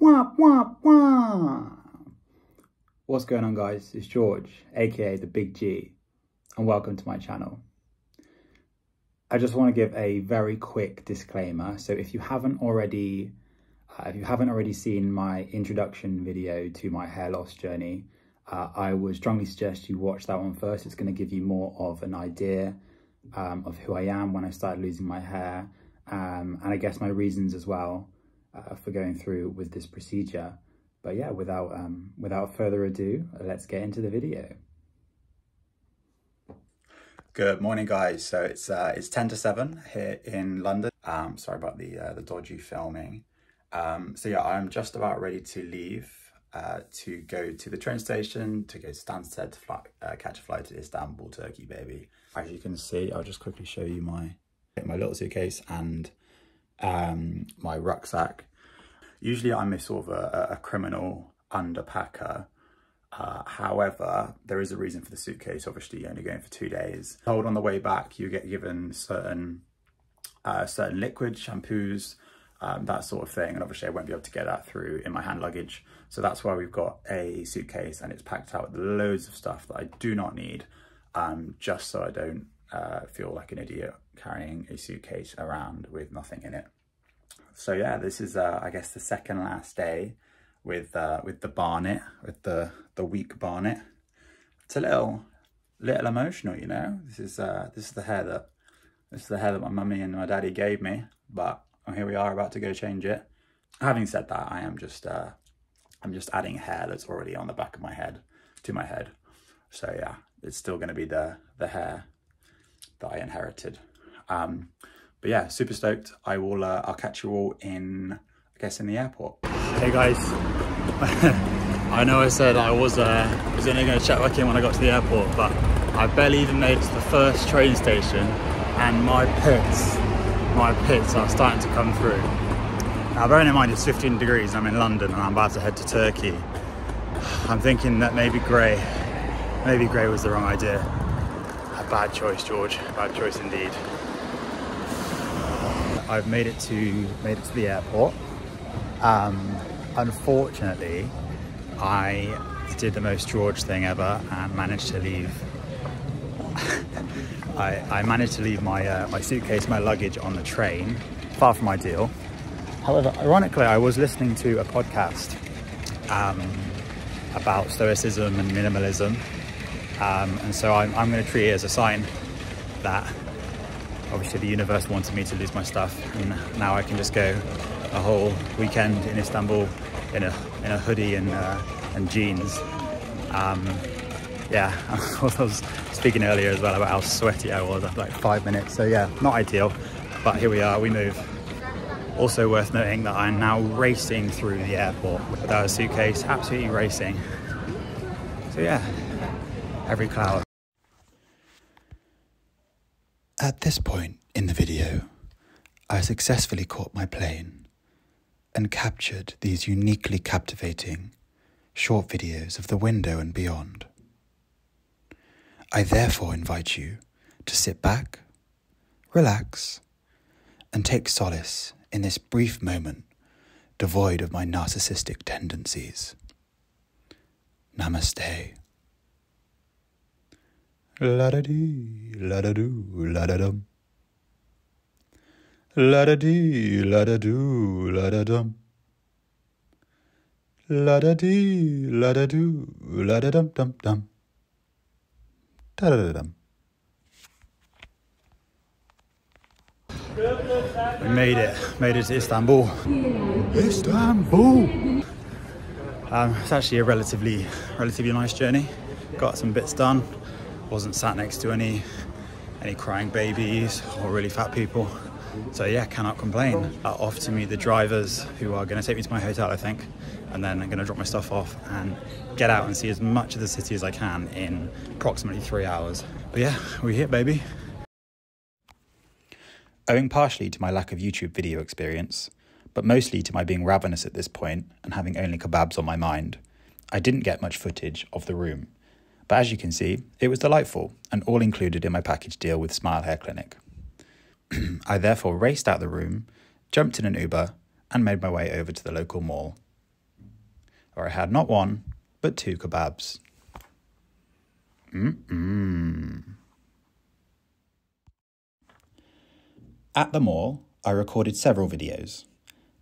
Wah, wah, wah. What's going on guys? It's George, aka the Big G, and welcome to my channel. I just want to give a very quick disclaimer. So if you haven't already, uh, if you haven't already seen my introduction video to my hair loss journey, uh, I would strongly suggest you watch that one first. It's going to give you more of an idea um, of who I am when I started losing my hair, um, and I guess my reasons as well uh, for going through with this procedure. But yeah, without um, without further ado, let's get into the video. Good morning, guys. So it's uh, it's ten to seven here in London. Um, sorry about the uh, the dodgy filming. Um, so yeah, I'm just about ready to leave uh, to go to the train station to go to Stansted to fly, uh, catch a flight to Istanbul, Turkey, baby. As you can see, I'll just quickly show you my my little suitcase and um, my rucksack. Usually I'm a sort of a, a criminal underpacker. Uh, however, there is a reason for the suitcase. Obviously, you're only going for two days. Hold on the way back, you get given certain uh, certain liquid shampoos, um, that sort of thing. And obviously I won't be able to get that through in my hand luggage. So that's why we've got a suitcase and it's packed out with loads of stuff that I do not need, um, just so I don't uh, feel like an idiot carrying a suitcase around with nothing in it. So yeah, this is, uh, I guess, the second last day with uh, with the barnet, with the, the weak barnet. It's a little, little emotional, you know? This is, uh, this is the hair that, this is the hair that my mummy and my daddy gave me, but here we are about to go change it. Having said that, I am just, uh, I'm just adding hair that's already on the back of my head to my head. So yeah, it's still going to be the, the hair that I inherited. Um, but yeah, super stoked. I will, uh, I'll catch you all in, I guess, in the airport. Hey guys, I know I said I was, uh, was only going to check back in when I got to the airport, but I barely even made it to the first train station and my pits, my pits are starting to come through. Now bearing in mind it's 15 degrees, I'm in London and I'm about to head to Turkey. I'm thinking that maybe grey, maybe grey was the wrong idea. A bad choice, George, bad choice indeed. I've made it to made it to the airport. Um, unfortunately, I did the most George thing ever and managed to leave. I, I, managed to leave my uh, my suitcase, my luggage on the train. Far from ideal. However, ironically, I was listening to a podcast um, about stoicism and minimalism, um, and so I'm, I'm going to treat it as a sign that obviously the universe wanted me to lose my stuff and now I can just go a whole weekend in Istanbul in a in a hoodie and uh, and jeans. Um, yeah I was speaking earlier as well about how sweaty I was after like five minutes so yeah not ideal but here we are we move. Also worth noting that I'm now racing through the airport without a suitcase absolutely racing. So yeah every cloud At this point in the video, I successfully caught my plane and captured these uniquely captivating short videos of the window and beyond. I therefore invite you to sit back, relax, and take solace in this brief moment devoid of my narcissistic tendencies. Namaste. La da dee, la da doo, la da dum. La da dee, la da doo, la da dum. La da dee, la da doo, la da dum dum dum. Da da da dum. We made it, made it to Istanbul. Istanbul! Um, it's actually a relatively, relatively nice journey. Got some bits done. Wasn't sat next to any, any crying babies or really fat people. So yeah, cannot complain. Uh, off to meet the drivers who are going to take me to my hotel, I think, and then I'm going to drop my stuff off and get out and see as much of the city as I can in approximately three hours. But yeah, we're here, baby. Owing partially to my lack of YouTube video experience, but mostly to my being ravenous at this point and having only kebabs on my mind, I didn't get much footage of the room. But as you can see, it was delightful and all included in my package deal with Smile Hair Clinic. I therefore raced out the room, jumped in an Uber, and made my way over to the local mall. where I had not one, but two kebabs. Mm-mm. At the mall, I recorded several videos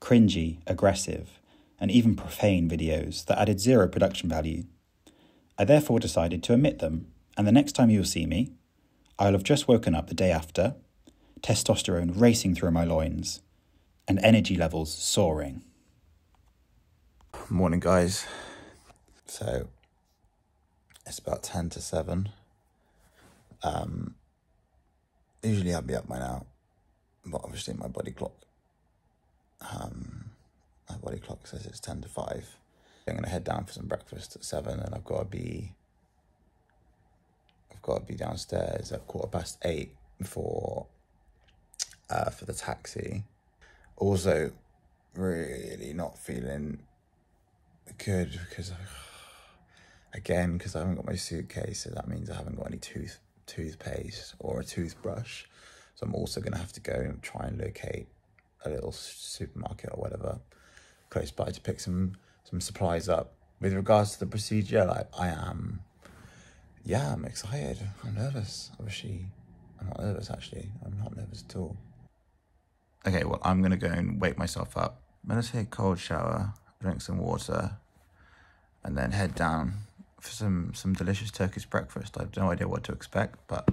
cringy, aggressive, and even profane videos that added zero production value. I therefore decided to omit them, and the next time you'll see me, I'll have just woken up the day after, testosterone racing through my loins, and energy levels soaring. Morning, guys. So it's about 10 to 7. Um, usually I'd be up by now, but obviously my body clock, um, my body clock says it's 10 to 5. I'm to head down for some breakfast at 7 and I've got to be, I've got to be downstairs at quarter past 8 for, uh, for the taxi. Also, really not feeling good because I, again because I haven't got my suitcase, so that means I haven't got any tooth toothpaste or a toothbrush. So I'm also gonna have to go and try and locate a little supermarket or whatever close by to pick some some supplies up. With regards to the procedure, like I am, yeah, I'm excited. I'm nervous. Obviously, I'm not nervous. Actually, I'm not nervous at all. Okay, well, I'm gonna go and wake myself up. I'm gonna take a cold shower, drink some water, and then head down for some some delicious Turkish breakfast. I have no idea what to expect, but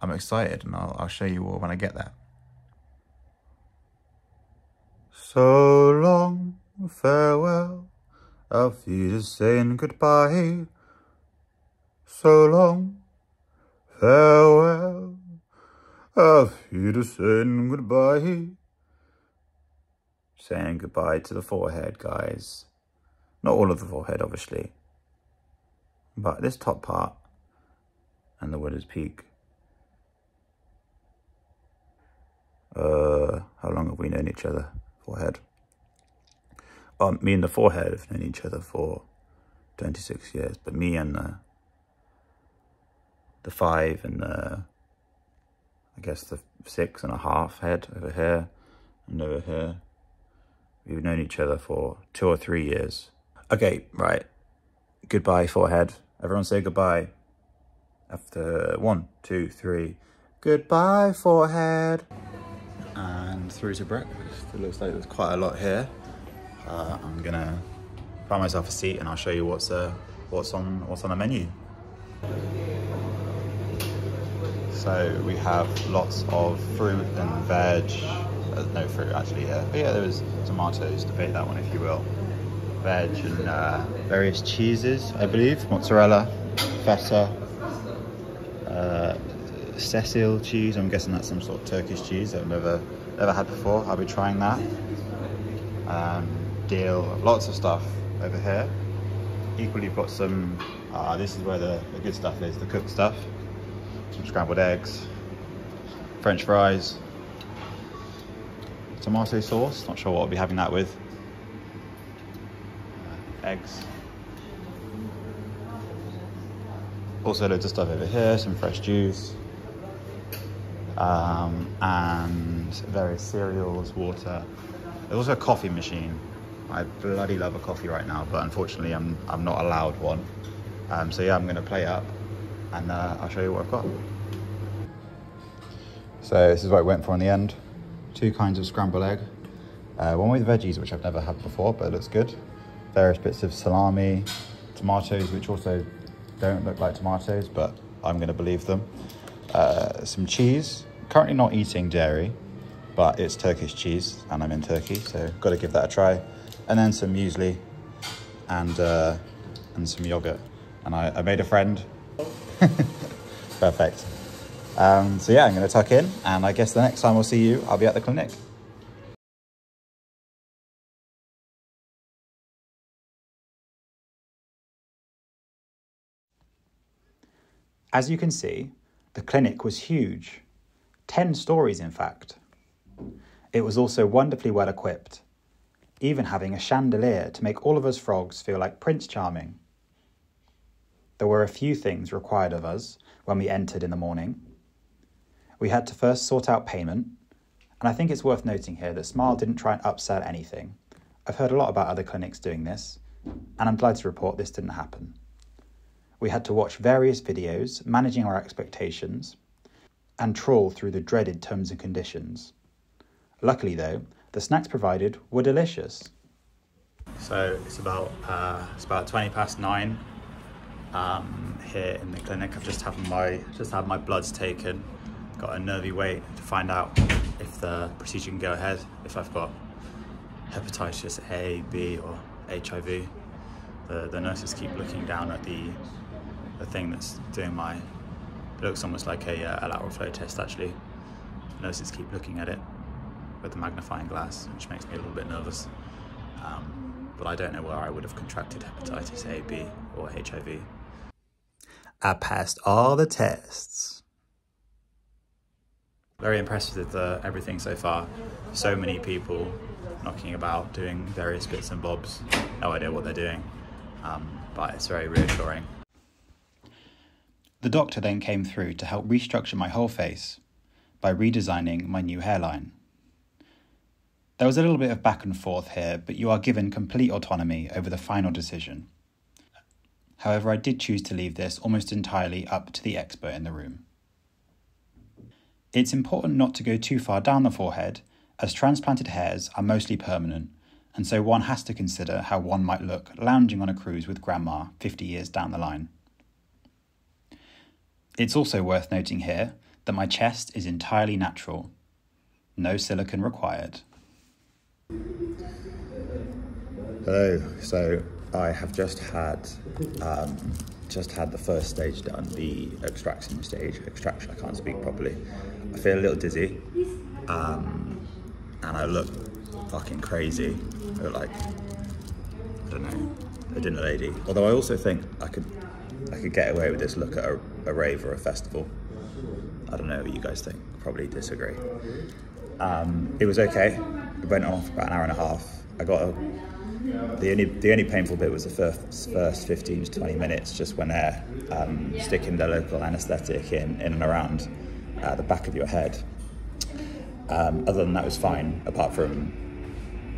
I'm excited, and I'll I'll show you all when I get there. So long, farewell. Auf saying goodbye. So long, farewell. Auf saying goodbye. Saying goodbye to the forehead, guys. Not all of the forehead, obviously. But this top part and the widow's peak. Uh, how long have we known each other? Forehead. Um, me and the forehead have known each other for 26 years, but me and the, the five and the, I guess the six and a half head over here and over here, we've known each other for two or three years. Okay, right. Goodbye, forehead. Everyone say goodbye. After one, two, three. Goodbye, forehead. And through to breakfast. It looks like there's quite a lot here. Uh, I'm gonna find myself a seat and I'll show you what's uh, what's on what's on the menu. So we have lots of fruit and veg. Uh, no fruit actually, yeah. But yeah, there was tomatoes, debate that one if you will veg and uh, various cheeses, I believe. Mozzarella, feta, uh, Cecil cheese. I'm guessing that's some sort of Turkish cheese that I've never never had before. I'll be trying that. Um, deal, lots of stuff over here. Equally, you've got some, uh, this is where the, the good stuff is, the cooked stuff. Some scrambled eggs, French fries, tomato sauce. Not sure what I'll be having that with eggs. Also loads of stuff over here, some fresh juice, um, and various cereals, water. There's also a coffee machine. I bloody love a coffee right now, but unfortunately I'm, I'm not allowed one. Um, so yeah, I'm gonna play up and uh, I'll show you what I've got. So this is what I went for in the end. Two kinds of scrambled egg. Uh, one with veggies, which I've never had before, but it looks good various bits of salami, tomatoes, which also don't look like tomatoes, but I'm going to believe them. Uh, some cheese. Currently not eating dairy, but it's Turkish cheese, and I'm in Turkey, so got to give that a try. And then some muesli and uh, and some yogurt. And I, I made a friend. Perfect. Um, so yeah, I'm going to tuck in, and I guess the next time we'll see you, I'll be at the clinic. As you can see, the clinic was huge 10 stories, in fact. It was also wonderfully well equipped, even having a chandelier to make all of us frogs feel like Prince Charming. There were a few things required of us when we entered in the morning. We had to first sort out payment, and I think it's worth noting here that Smile didn't try and upsell anything. I've heard a lot about other clinics doing this, and I'm glad to report this didn't happen. We had to watch various videos, managing our expectations, and trawl through the dreaded terms and conditions. Luckily, though, the snacks provided were delicious. So it's about uh, it's about twenty past nine um, here in the clinic. I've just had my just had my bloods taken. Got a nervy wait to find out if the procedure can go ahead. If I've got hepatitis A, B, or HIV. The the nurses keep looking down at the the thing that's doing my. It looks almost like a, uh, a lateral flow test actually. The nurses keep looking at it with the magnifying glass, which makes me a little bit nervous. Um, but I don't know where I would have contracted hepatitis A, B, or HIV. I passed all the tests. Very impressed with uh, everything so far. So many people knocking about, doing various bits and bobs. No idea what they're doing, um, but it's very reassuring. The doctor then came through to help restructure my whole face by redesigning my new hairline. There was a little bit of back and forth here, but you are given complete autonomy over the final decision. However, I did choose to leave this almost entirely up to the expert in the room. It's important not to go too far down the forehead, as transplanted hairs are mostly permanent, and so one has to consider how one might look lounging on a cruise with grandma 50 years down the line. It's also worth noting here that my chest is entirely natural, no silicone required. Hello. So I have just had um, just had the first stage done, the extraction stage. Extraction. I can't speak properly. I feel a little dizzy, um, and I look fucking crazy. I look like I don't know a dinner lady. Although I also think I could I could get away with this look at a, a rave or a festival. I don't know what you guys think. Probably disagree. Um, it was okay. It went on for about an hour and a half. I got a, the only the only painful bit was the first first 15 to 20 minutes, just when they're um, sticking the local anaesthetic in in and around uh, the back of your head. Um, other than that, was fine. Apart from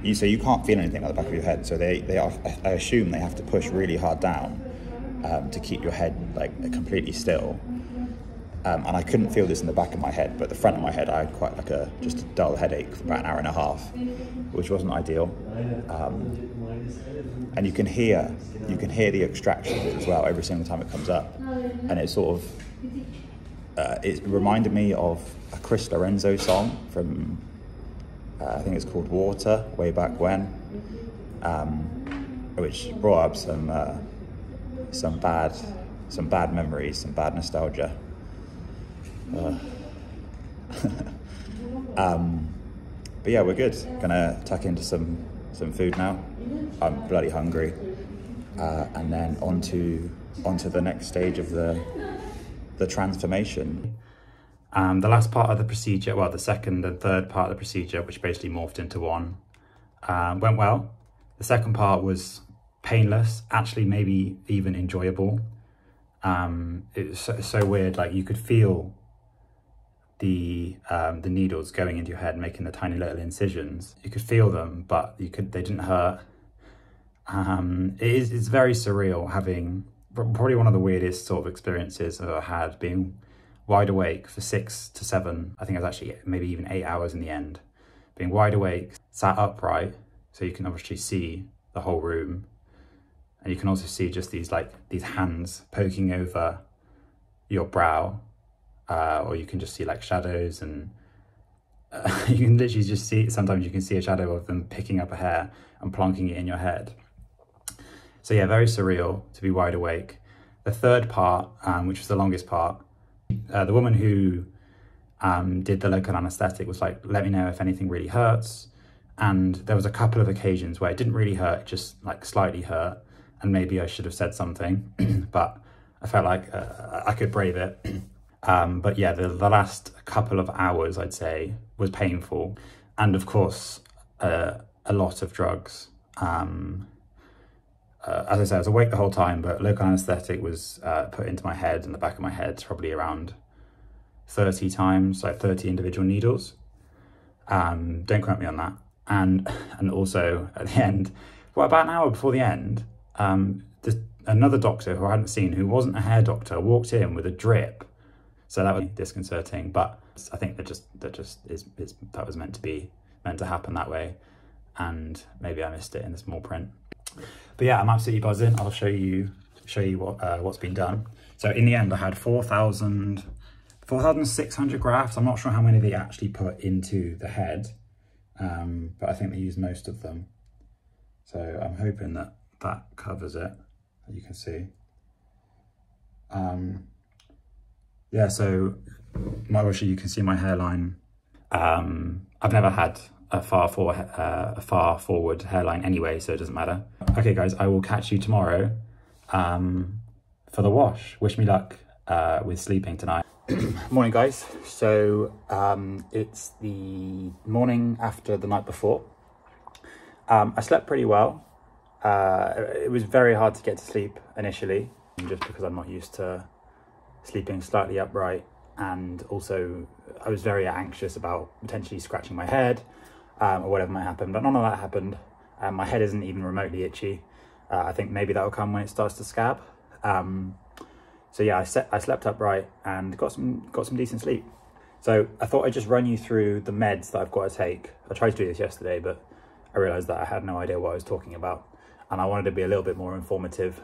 you, so you can't feel anything on the back of your head. So they they are, I assume they have to push really hard down um, to keep your head like completely still. Um, and I couldn't feel this in the back of my head, but the front of my head, I had quite like a just a dull headache for about an hour and a half, which wasn't ideal. Um, and you can hear you can hear the extraction as well every single time it comes up, and it sort of uh, it reminded me of a Chris Lorenzo song from uh, I think it's called Water way back when, um, which brought up some uh, some bad some bad memories, some bad nostalgia. Uh, um, but yeah, we're good. Gonna tuck into some some food now. I'm bloody hungry, uh, and then onto onto the next stage of the the transformation. Um, the last part of the procedure, well, the second and third part of the procedure, which basically morphed into one, um, went well. The second part was painless, actually maybe even enjoyable. Um, was so, so weird, like you could feel the um, the needles going into your head, making the tiny little incisions. You could feel them, but you could they didn't hurt. Um, it is it's very surreal having probably one of the weirdest sort of experiences I've ever had being wide awake for six to seven. I think it was actually maybe even eight hours in the end. Being wide awake, sat upright, so you can obviously see the whole room, and you can also see just these like these hands poking over your brow uh, or you can just see like shadows and uh, you can literally just see, sometimes you can see a shadow of them picking up a hair and plonking it in your head. So yeah, very surreal to be wide awake. The third part, um, which was the longest part, uh, the woman who um, did the local anesthetic was like, let me know if anything really hurts. And there was a couple of occasions where it didn't really hurt, it just like slightly hurt. And maybe I should have said something, but I felt like uh, I could brave it. Um, but yeah, the, the last couple of hours, I'd say, was painful. And of course, uh, a lot of drugs. Um, uh, as I said, I was awake the whole time, but local anesthetic was uh, put into my head and the back of my head probably around 30 times, like 30 individual needles. Um, don't quote me on that. And, and also at the end, well, about an hour before the end, um, the, another doctor who I hadn't seen, who wasn't a hair doctor, walked in with a drip. So that was disconcerting, but I think that just that just is, is that was meant to be meant to happen that way, and maybe I missed it in the small print. But yeah, I'm absolutely buzzing. I'll show you show you what uh, what's been done. So in the end, I had 4,000, 4,600 grafts. I'm not sure how many they actually put into the head, um, but I think they used most of them. So I'm hoping that that covers it, you can see. Um, yeah, so my obviously you can see my hairline. Um, I've never had a far forward, uh, a far forward hairline anyway, so it doesn't matter. Okay, guys, I will catch you tomorrow um, for the wash. Wish me luck uh, with sleeping tonight. morning, guys. So um, it's the morning after the night before. Um, I slept pretty well. Uh, it was very hard to get to sleep initially, just because I'm not used to sleeping slightly upright. And also, I was very anxious about potentially scratching my head um, or whatever might happen. But none of that happened. Um, my head isn't even remotely itchy. Uh, I think maybe that will come when it starts to scab. Um, so yeah, I, set, I slept upright and got some got some decent sleep. So I thought I'd just run you through the meds that I've got to take. I tried to do this yesterday, but I realised that I had no idea what I was talking about, and I wanted to be a little bit more informative,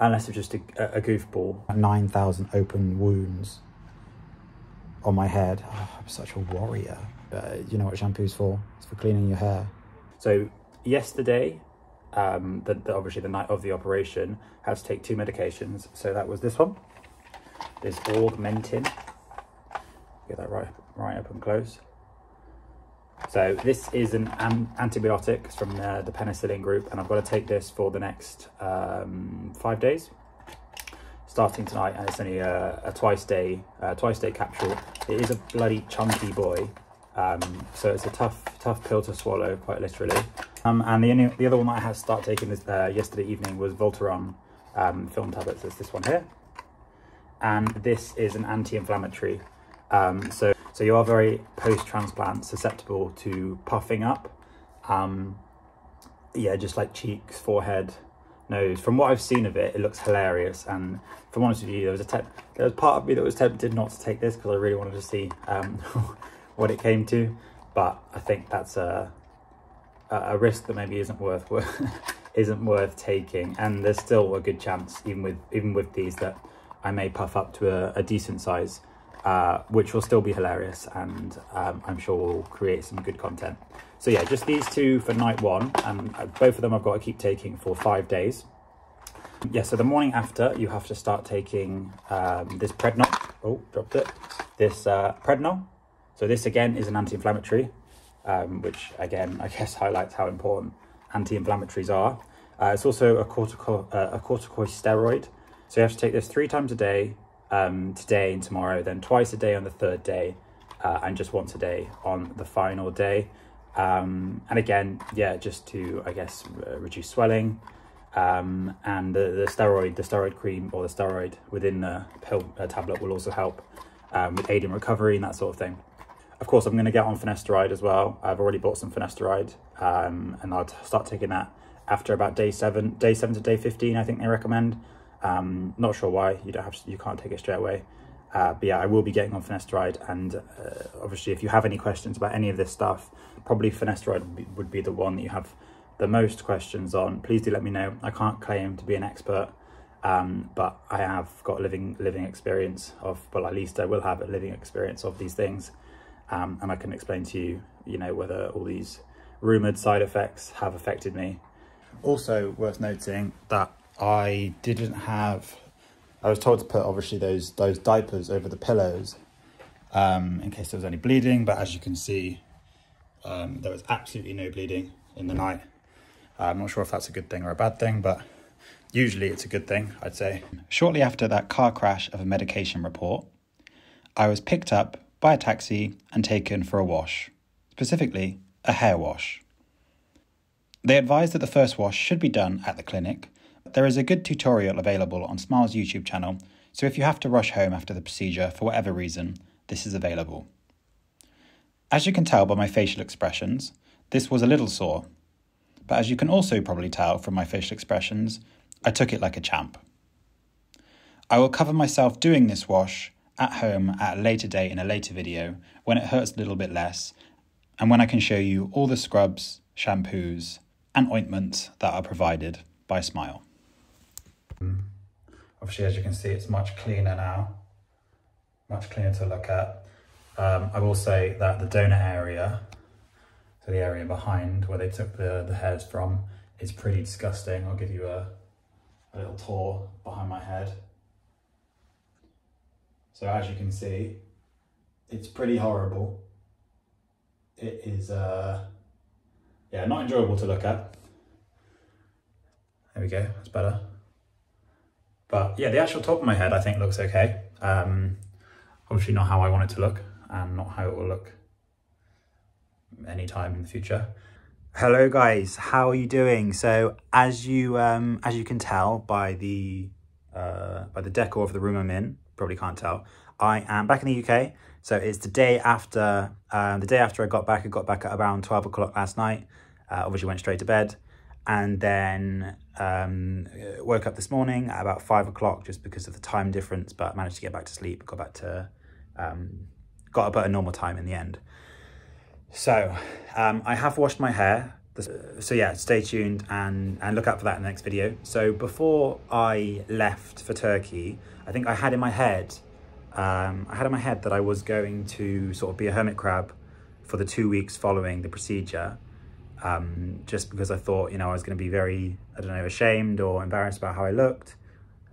unless it's just a, a goofball. Nine thousand open wounds on my head. Oh, I'm such a warrior. Uh, you know what shampoo's for? It's for cleaning your hair. So yesterday um, the, the, obviously the night of the operation, had to take two medications. So that was this one, this Augmentin. Get that right, right up and close. So this is an antibiotic from uh, the penicillin group, and I've got to take this for the next um, five days, starting tonight. And it's only a, a twice day, uh, twice day capsule. It is a bloody chunky boy, um, so it's a tough, tough pill to swallow, quite literally. Um, and the only, the other one that I had to start taking this, uh, yesterday evening was Voltaren um, film tablets. It's this one here, and this is an anti-inflammatory. Um, so, so you are very post-transplant susceptible to puffing up. Um, yeah, just like cheeks, forehead, nose. From what I've seen of it, it looks hilarious. And from honest with you, there was a there was part of me that was tempted not to take this because I really wanted to see um, what it came to. But I think that's a a risk that maybe isn't worth isn't worth taking. And there's still a good chance, even with even with these, that I may puff up to a, a decent size, uh, which will still be hilarious, and um, I'm sure will create some good content. So yeah, just these two for night one, and uh, both of them I've got to keep taking for five days. Yeah, so the morning after, you have to start taking um, this Prednol. Oh, dropped it. This uh, Prednol. So this again is an anti-inflammatory, um, which again, I guess highlights how important anti-inflammatories are. Uh, it's also a, cortico uh, a corticosteroid. So you have to take this three times a day, um, today and tomorrow, then twice a day on the third day, uh, and just once a day on the final day. Um, and again, yeah, just to, I guess, reduce swelling. Um, and the, the steroid, the steroid cream or the steroid within the pill uh, tablet will also help um, with aid in recovery and that sort of thing. Of course, I'm going to get on finasteride as well. I've already bought some finasteride, um, and I'll start taking that after about day seven, day seven to day 15, I think they recommend. Um, not sure why, you don't have you can't take it straight away. Uh, but yeah, I will be getting on finasteride, and uh, obviously if you have any questions about any of this stuff, probably finasteride would be, the one that you have the most questions on. Please do let me know. I can't claim to be an expert, um, but I have got living living experience of, well, at least I will have a living experience of these things um, and I can explain to you, you know, whether all these rumoured side effects have affected me. Also worth noting that I didn't have, I was told to put obviously those, those diapers over the pillows um, in case there was any bleeding, but as you can see, um, there was absolutely no bleeding in the night. I'm not sure if that's a good thing or a bad thing, but usually it's a good thing, I'd say. Shortly after that car crash of a medication report, I was picked up by a taxi and taken for a wash, specifically a hair wash. They advised that the first wash should be done at the clinic. There is a good tutorial available on Smile's YouTube channel, so if you have to rush home after the procedure for whatever reason, this is available. As you can tell by my facial expressions, this was a little sore, but as you can also probably tell from my facial expressions, I took it like a champ. I will cover myself doing this wash at home at a later date in a later video when it hurts a little bit less and when I can show you all the scrubs, shampoos, and ointments that are provided by Smile. Obviously, as you can see, it's much cleaner now, much cleaner to look at. Um, I will say that the donor area, so the area behind where they took the, the hairs from, is pretty disgusting. I'll give you a, a little tour behind my head. So as you can see, it's pretty horrible. It is, uh, yeah, not enjoyable to look at. There we go, that's better. But yeah, the actual top of my head I think looks okay. Um, obviously not how I want it to look and not how it will look anytime in the future. Hello guys, how are you doing? So as you um, as you can tell by the uh, by the decor of the room I'm in, probably can't tell, I am back in the UK. So it's the day after um, the day after I got back. I got back at around twelve o'clock last night. Uh, obviously went straight to bed, and then um, woke up this morning at about five o'clock just because of the time difference. But managed to get back to sleep. Got back to um, got up at a normal time in the end. So um, I have washed my hair. So yeah, stay tuned and, and look out for that in the next video. So before I left for Turkey, I think I had in my head, um, I had in my head that I was going to sort of be a hermit crab for the two weeks following the procedure. Um, just because I thought, you know, I was going to be very, I don't know, ashamed or embarrassed about how I looked.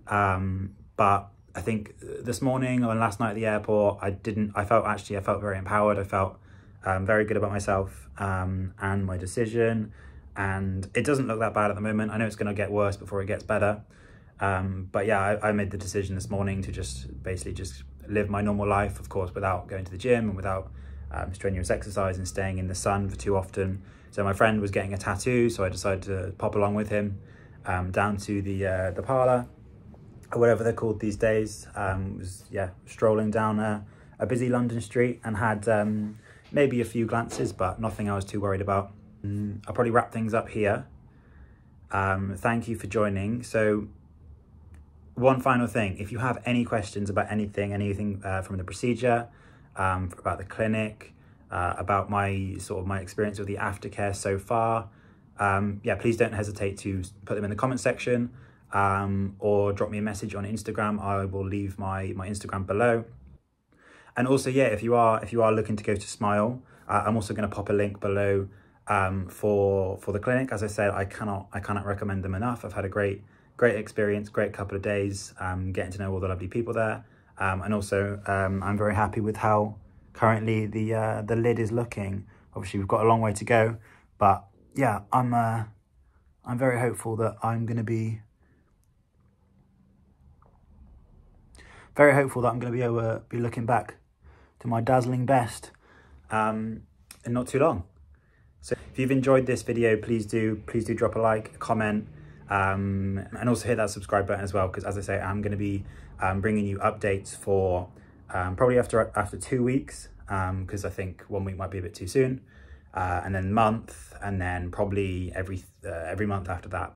Um, but I think this morning or last night at the airport, I didn't, I felt actually, I felt very empowered. I felt um, very good about myself um, and my decision. And it doesn't look that bad at the moment. I know it's going to get worse before it gets better. Um, but yeah, I, I, made the decision this morning to just basically just live my normal life, of course, without going to the gym and without um, strenuous exercise and staying in the sun for too often. So my friend was getting a tattoo, so I decided to pop along with him um, down to the uh, the parlor, or whatever they're called these days. Um, was yeah strolling down a, a busy London street and had um, maybe a few glances, but nothing I was too worried about. Mm, I'll probably wrap things up here. Um, thank you for joining. So one final thing, if you have any questions about anything, anything uh, from the procedure, um, about the clinic, uh, about my sort of my experience with the aftercare so far, um, yeah, please don't hesitate to put them in the comment section um, or drop me a message on Instagram. I will leave my, my Instagram below. And also, yeah, if you are if you are looking to go to Smile, uh, I'm also going to pop a link below um, for for the clinic. As I said, I cannot I cannot recommend them enough. I've had a great great experience, great couple of days, um, getting to know all the lovely people there, um, and also um, I'm very happy with how currently the uh, the lid is looking. Obviously, we've got a long way to go, but yeah, I'm uh, I'm very hopeful that I'm going to be very hopeful that I'm going to be able to be looking back to my dazzling best um, in not too long. So if you've enjoyed this video, please do please do drop a like, a comment, um, and also hit that subscribe button as well. Because as I say, I'm going to be um, bringing you updates for um, probably after after two weeks. Because um, I think one week might be a bit too soon, uh, and then month, and then probably every uh, every month after that.